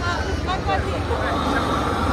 あ、参快点。